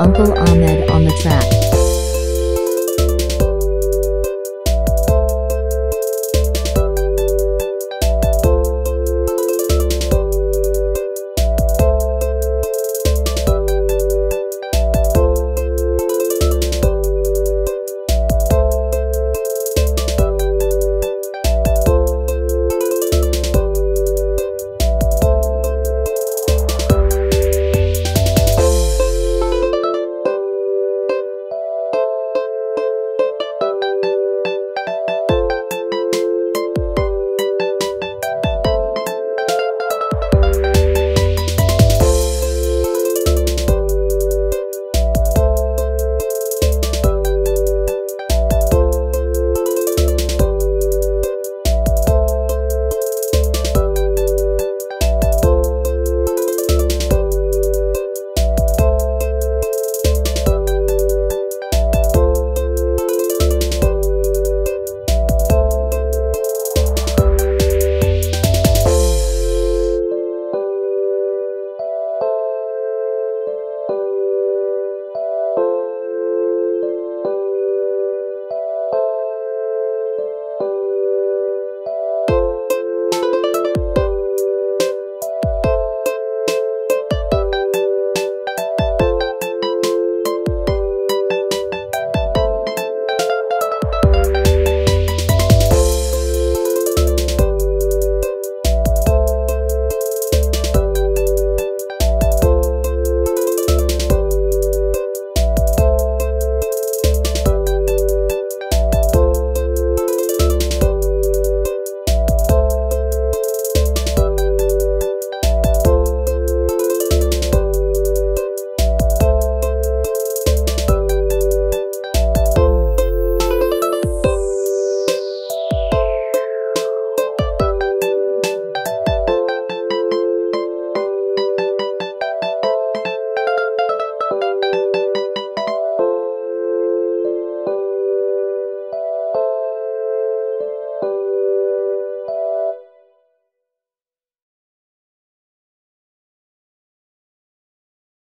Uncle Ahmed on the track.